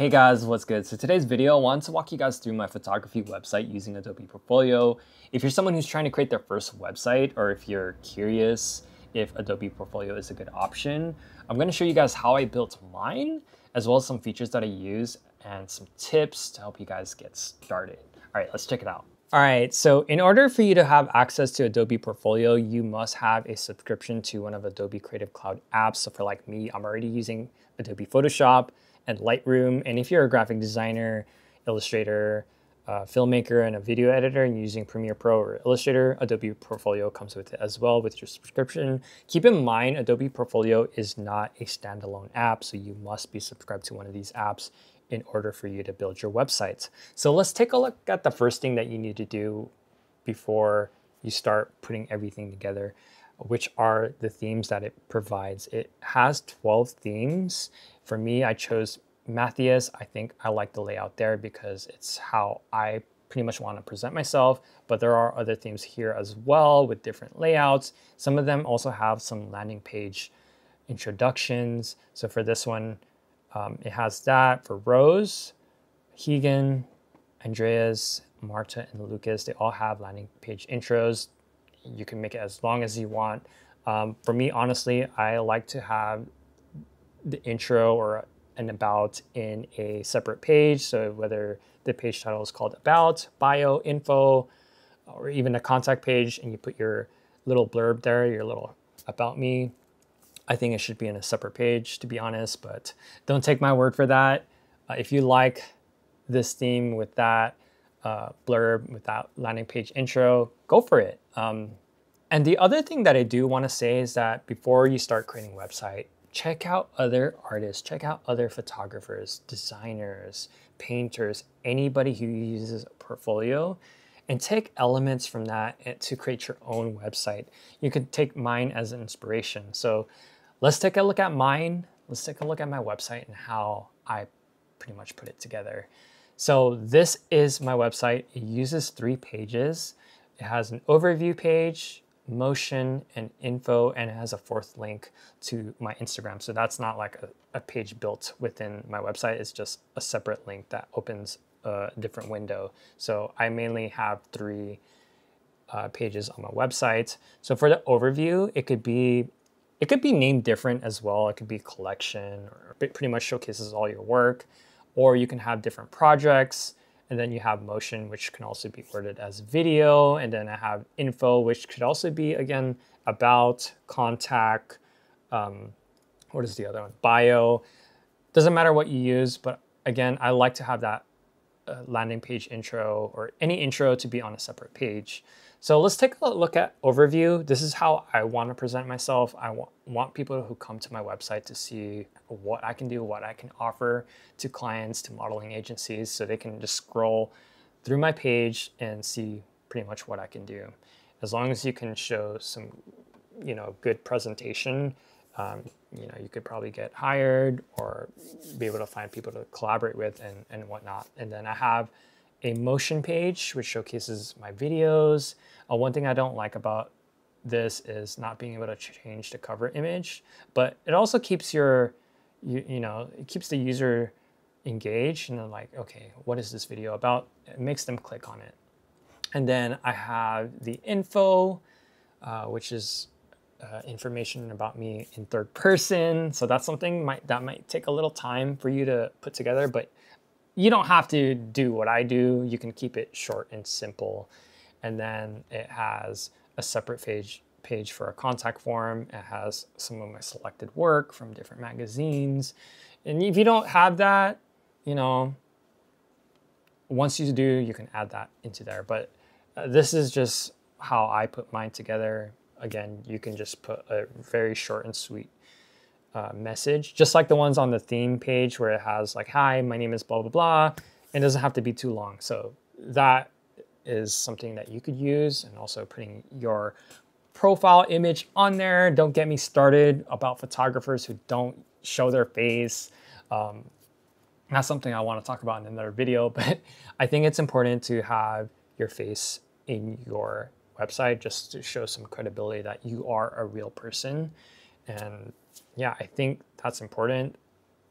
Hey guys, what's good? So today's video, I want to walk you guys through my photography website using Adobe Portfolio. If you're someone who's trying to create their first website, or if you're curious if Adobe Portfolio is a good option, I'm gonna show you guys how I built mine, as well as some features that I use and some tips to help you guys get started. All right, let's check it out. All right, so in order for you to have access to Adobe Portfolio, you must have a subscription to one of Adobe Creative Cloud apps. So for like me, I'm already using Adobe Photoshop, and Lightroom. And if you're a graphic designer, illustrator, uh, filmmaker, and a video editor and using Premiere Pro or Illustrator, Adobe Portfolio comes with it as well with your subscription. Keep in mind, Adobe Portfolio is not a standalone app, so you must be subscribed to one of these apps in order for you to build your websites. So let's take a look at the first thing that you need to do before you start putting everything together which are the themes that it provides. It has 12 themes. For me, I chose Matthias. I think I like the layout there because it's how I pretty much want to present myself, but there are other themes here as well with different layouts. Some of them also have some landing page introductions. So for this one, um, it has that. For Rose, Hegan, Andreas, Marta, and Lucas, they all have landing page intros you can make it as long as you want. Um, for me, honestly, I like to have the intro or an about in a separate page. So whether the page title is called about, bio, info, or even a contact page, and you put your little blurb there, your little about me. I think it should be in a separate page, to be honest, but don't take my word for that. Uh, if you like this theme with that, uh, blurb without landing page intro, go for it. Um, and the other thing that I do want to say is that before you start creating website, check out other artists, check out other photographers, designers, painters, anybody who uses a portfolio and take elements from that to create your own website. You could take mine as an inspiration. So let's take a look at mine. Let's take a look at my website and how I pretty much put it together. So this is my website. It uses three pages. It has an overview page, motion, and info, and it has a fourth link to my Instagram. So that's not like a, a page built within my website. It's just a separate link that opens a different window. So I mainly have three uh, pages on my website. So for the overview, it could be it could be named different as well. It could be collection or pretty much showcases all your work or you can have different projects. And then you have motion, which can also be worded as video. And then I have info, which could also be, again, about, contact, um, what is the other one? Bio. Doesn't matter what you use, but again, I like to have that uh, landing page intro or any intro to be on a separate page. So let's take a look at overview. This is how I want to present myself. I want people who come to my website to see what I can do, what I can offer to clients, to modeling agencies, so they can just scroll through my page and see pretty much what I can do. As long as you can show some, you know, good presentation, um, you know, you could probably get hired or be able to find people to collaborate with and, and whatnot. And then I have a motion page, which showcases my videos. Uh, one thing I don't like about this is not being able to change the cover image, but it also keeps your, you, you know, it keeps the user engaged and they're like, okay, what is this video about? It makes them click on it. And then I have the info, uh, which is uh, information about me in third person. So that's something might, that might take a little time for you to put together, but you don't have to do what I do. You can keep it short and simple. And then it has a separate page page for a contact form. It has some of my selected work from different magazines. And if you don't have that, you know, once you do, you can add that into there. But uh, this is just how I put mine together. Again, you can just put a very short and sweet uh, message, just like the ones on the theme page where it has like, hi, my name is blah, blah, blah. It doesn't have to be too long. So that is something that you could use and also putting your profile image on there. Don't get me started about photographers who don't show their face. Um, that's something I want to talk about in another video, but I think it's important to have your face in your website just to show some credibility that you are a real person and yeah, I think that's important.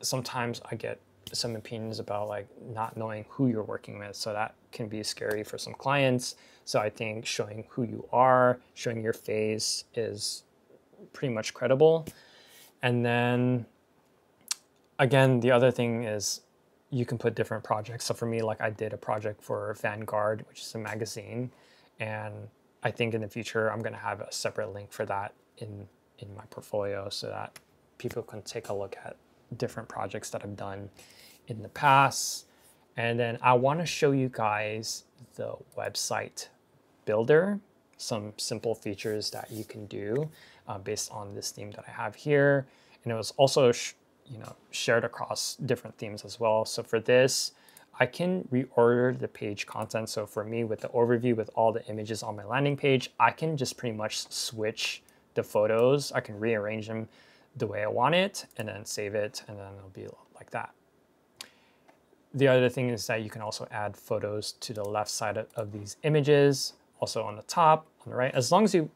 Sometimes I get some opinions about like not knowing who you're working with. So that can be scary for some clients. So I think showing who you are, showing your face is pretty much credible. And then again, the other thing is you can put different projects. So for me, like I did a project for Vanguard, which is a magazine, and I think in the future I'm going to have a separate link for that in in my portfolio so that people can take a look at different projects that I've done in the past. And then I want to show you guys the website builder, some simple features that you can do uh, based on this theme that I have here. And it was also you know, shared across different themes as well. So for this, I can reorder the page content. So for me, with the overview, with all the images on my landing page, I can just pretty much switch the photos. I can rearrange them the way I want it and then save it and then it'll be like that. The other thing is that you can also add photos to the left side of, of these images, also on the top, on the right, as long as you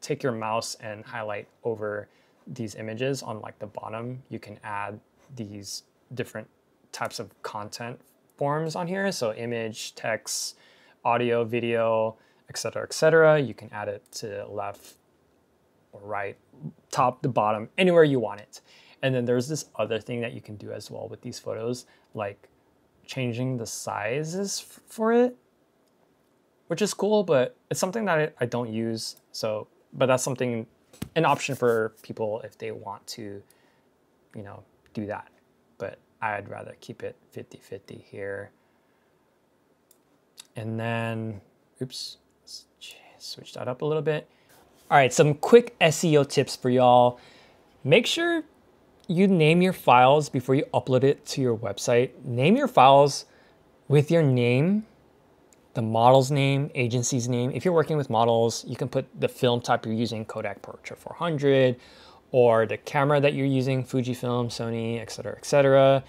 take your mouse and highlight over these images on like the bottom, you can add these different types of content forms on here. So image, text, audio, video, etc., etc. You can add it to left or right, top to bottom, anywhere you want it. And then there's this other thing that you can do as well with these photos, like changing the sizes for it, which is cool, but it's something that I, I don't use. So, but that's something an option for people if they want to, you know, do that. But I'd rather keep it 50-50 here. And then, oops, switch that up a little bit. All right, some quick SEO tips for y'all. Make sure you name your files before you upload it to your website. Name your files with your name the model's name, agency's name. If you're working with models, you can put the film type you're using, Kodak Portra 400, or the camera that you're using, Fujifilm, Sony, etc., etc.,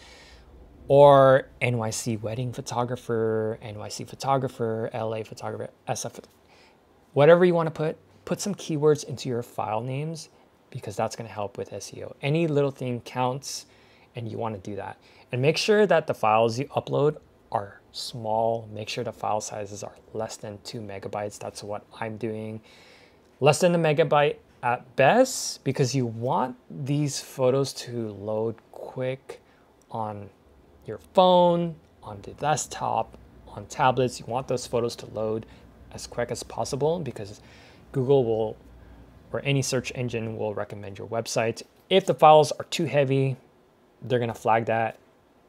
or NYC wedding photographer, NYC photographer, LA photographer, SF, whatever you want to put. Put some keywords into your file names because that's going to help with SEO. Any little thing counts, and you want to do that. And make sure that the files you upload are small. Make sure the file sizes are less than two megabytes. That's what I'm doing. Less than a megabyte at best because you want these photos to load quick on your phone, on the desktop, on tablets. You want those photos to load as quick as possible because Google will or any search engine will recommend your website. If the files are too heavy, they're gonna flag that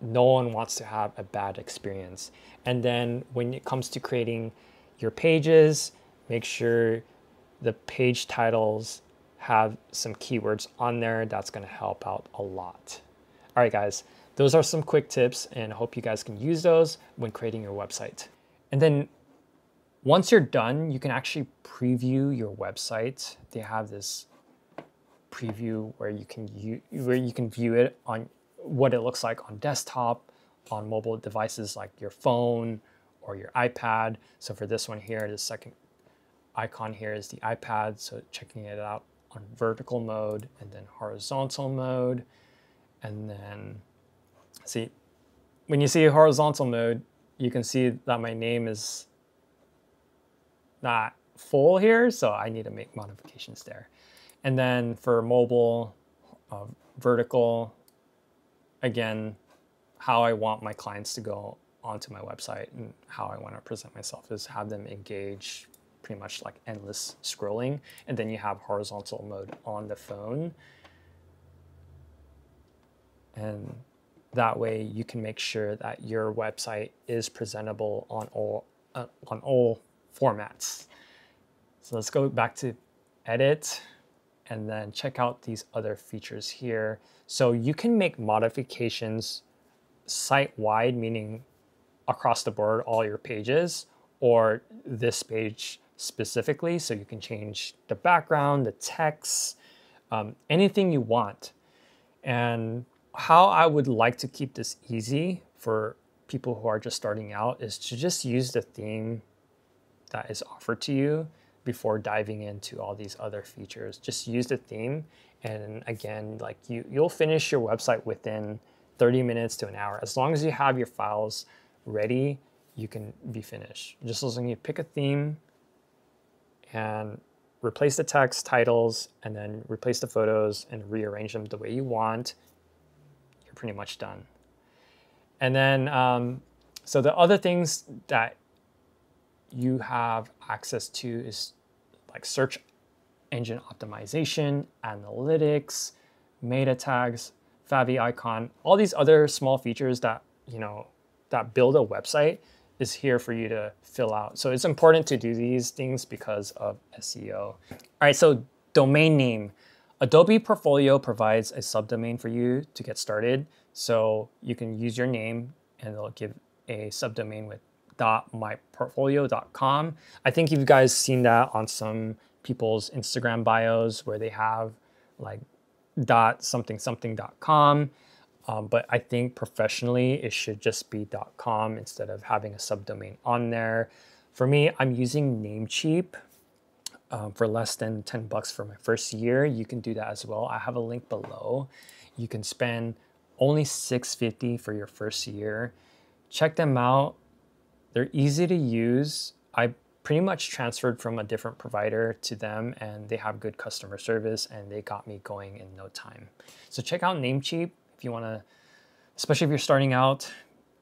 no one wants to have a bad experience. And then when it comes to creating your pages, make sure the page titles have some keywords on there. That's to help out a lot. All right, guys, those are some quick tips and I hope you guys can use those when creating your website. And then once you're done, you can actually preview your website. They have this preview where you can where you can view it on what it looks like on desktop, on mobile devices like your phone or your iPad. So for this one here, the second icon here is the iPad. So checking it out on vertical mode and then horizontal mode. And then see, when you see horizontal mode, you can see that my name is not full here. So I need to make modifications there. And then for mobile, uh, vertical, again, how I want my clients to go onto my website and how I want to present myself is have them engage pretty much like endless scrolling. And then you have horizontal mode on the phone. And that way you can make sure that your website is presentable on all, uh, on all formats. So let's go back to edit and then check out these other features here. So you can make modifications site-wide, meaning across the board, all your pages, or this page specifically. So you can change the background, the text, um, anything you want. And how I would like to keep this easy for people who are just starting out is to just use the theme that is offered to you before diving into all these other features. Just use the theme and again, like you, you'll finish your website within 30 minutes to an hour. As long as you have your files ready, you can be finished. Just as long as you pick a theme and replace the text titles and then replace the photos and rearrange them the way you want, you're pretty much done. And then, um, so the other things that you have access to is like search engine optimization, analytics, meta tags, favicon, all these other small features that, you know, that build a website is here for you to fill out. So it's important to do these things because of SEO. All right, so domain name. Adobe Portfolio provides a subdomain for you to get started. So you can use your name and it'll give a subdomain with .myportfolio.com. I think you've guys seen that on some people's Instagram bios where they have like dot something something something.com. Um, but I think professionally it should just be dot .com instead of having a subdomain on there. For me, I'm using Namecheap um, for less than 10 bucks for my first year. You can do that as well. I have a link below. You can spend only 650 for your first year. Check them out. They're easy to use. I pretty much transferred from a different provider to them and they have good customer service and they got me going in no time. So check out Namecheap if you want to, especially if you're starting out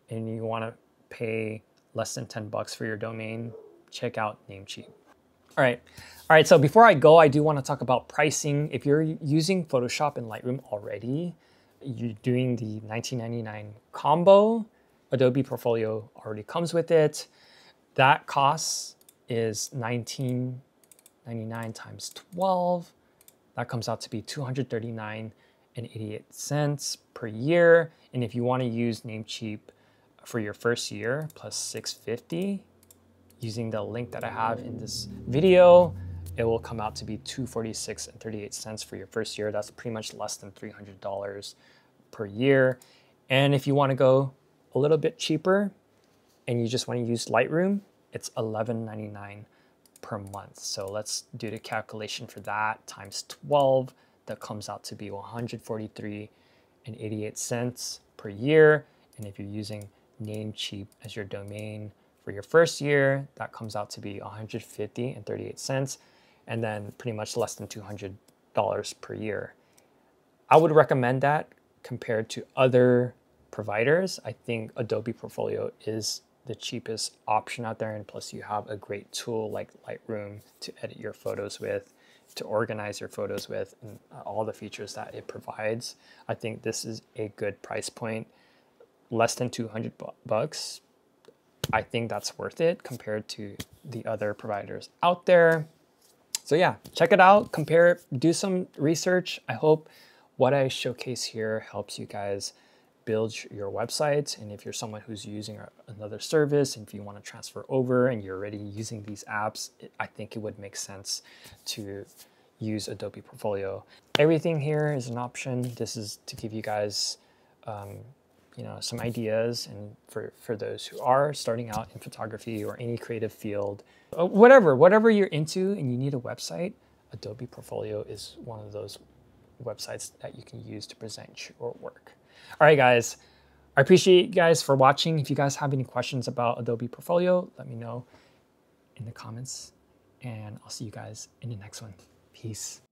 and you want to pay less than 10 bucks for your domain, check out Namecheap. All right. All right, so before I go, I do want to talk about pricing. If you're using Photoshop and Lightroom already, you're doing the 1999 combo, Adobe Portfolio already comes with it. That cost is 19.99 times 12. That comes out to be 239 and 88 cents per year. And if you want to use Namecheap for your first year plus 650 using the link that I have in this video, it will come out to be 246 and 38 cents for your first year. That's pretty much less than $300 per year. And if you want to go a little bit cheaper and you just want to use Lightroom, it's $11.99 per month. So let's do the calculation for that times 12. That comes out to be 143 and 88 cents per year. And if you're using Namecheap as your domain for your first year, that comes out to be 150 and 38 cents, and then pretty much less than $200 per year. I would recommend that compared to other providers. I think Adobe Portfolio is the cheapest option out there. And plus, you have a great tool like Lightroom to edit your photos with, to organize your photos with, and uh, all the features that it provides. I think this is a good price point. Less than 200 bucks. I think that's worth it compared to the other providers out there. So yeah, check it out, compare it, do some research. I hope what I showcase here helps you guys build your website. And if you're someone who's using another service, and if you want to transfer over and you're already using these apps, it, I think it would make sense to use Adobe Portfolio. Everything here is an option. This is to give you guys um, you know, some ideas and for, for those who are starting out in photography or any creative field, uh, whatever, whatever you're into and you need a website, Adobe Portfolio is one of those websites that you can use to present your work. All right, guys. I appreciate you guys for watching. If you guys have any questions about Adobe Portfolio, let me know in the comments. And I'll see you guys in the next one. Peace.